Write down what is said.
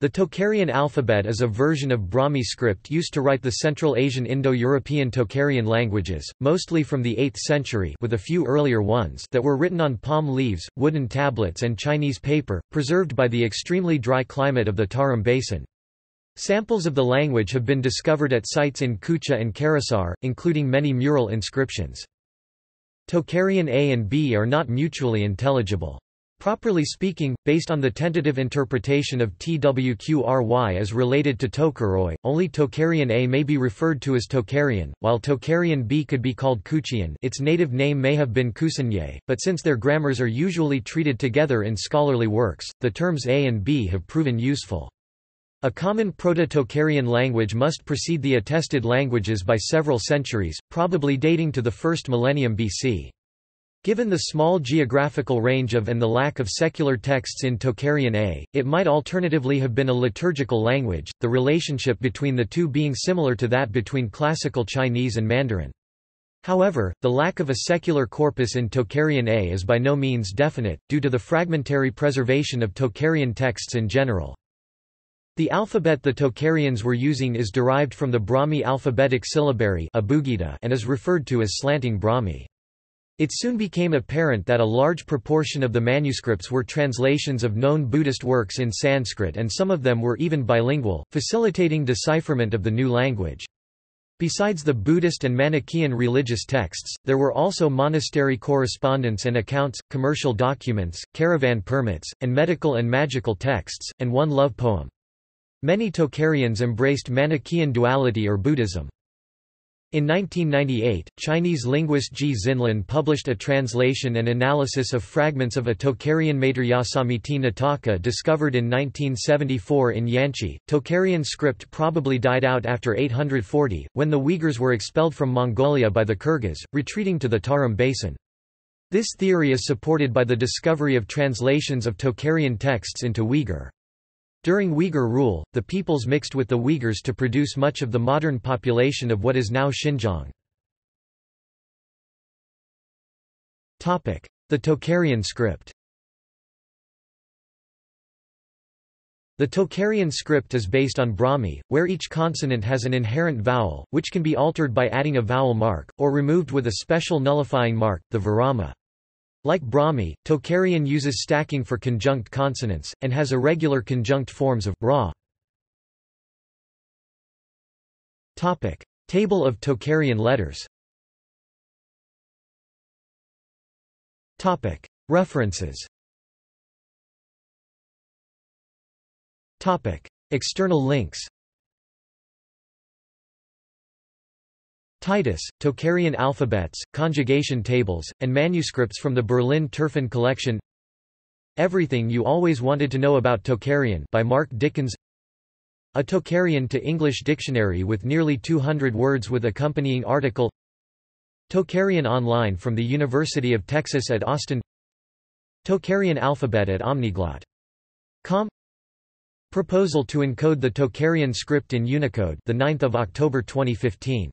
The Tocharian alphabet is a version of Brahmi script used to write the Central Asian Indo-European Tocharian languages, mostly from the 8th century with a few earlier ones that were written on palm leaves, wooden tablets and Chinese paper, preserved by the extremely dry climate of the Tarim Basin. Samples of the language have been discovered at sites in Kucha and Karasahr, including many mural inscriptions. Tocharian A and B are not mutually intelligible. Properly speaking, based on the tentative interpretation of TWQRY as related to Tokharoi, only Tocharian A may be referred to as Tocharian, while Tocharian B could be called Kuchean its native name may have been Kusanye, but since their grammars are usually treated together in scholarly works, the terms A and B have proven useful. A common Proto-Tocharian language must precede the attested languages by several centuries, probably dating to the first millennium BC. Given the small geographical range of and the lack of secular texts in Tocharian A, it might alternatively have been a liturgical language, the relationship between the two being similar to that between Classical Chinese and Mandarin. However, the lack of a secular corpus in Tocharian A is by no means definite, due to the fragmentary preservation of Tocharian texts in general. The alphabet the Tocharians were using is derived from the Brahmi alphabetic syllabary and is referred to as slanting Brahmi. It soon became apparent that a large proportion of the manuscripts were translations of known Buddhist works in Sanskrit and some of them were even bilingual, facilitating decipherment of the new language. Besides the Buddhist and Manichaean religious texts, there were also monastery correspondence and accounts, commercial documents, caravan permits, and medical and magical texts, and one love poem. Many Tocharians embraced Manichaean duality or Buddhism. In 1998, Chinese linguist Ji Xianlin published a translation and analysis of fragments of a Tocharian Maitreya Samiti Nataka discovered in 1974 in Yanqi. Tocharian script probably died out after 840, when the Uyghurs were expelled from Mongolia by the Kyrgyz, retreating to the Tarim Basin. This theory is supported by the discovery of translations of Tocharian texts into Uyghur. During Uyghur rule, the peoples mixed with the Uyghurs to produce much of the modern population of what is now Xinjiang. The Tocharian script The Tocharian script is based on Brahmi, where each consonant has an inherent vowel, which can be altered by adding a vowel mark, or removed with a special nullifying mark, the virama. Like Brahmi, Tocharian uses stacking for conjunct consonants, and has irregular conjunct forms of ra. Topic. Table of Tocharian letters Topic. References Topic. External links Titus, Tocharian alphabets, conjugation tables, and manuscripts from the Berlin Turfan collection. Everything You Always Wanted to Know About Tocharian by Mark Dickens. A Tocharian to English dictionary with nearly 200 words with accompanying article. Tocharian Online from the University of Texas at Austin. Tocharian alphabet at Omniglot.com Proposal to encode the Tocharian script in Unicode the 9th of October 2015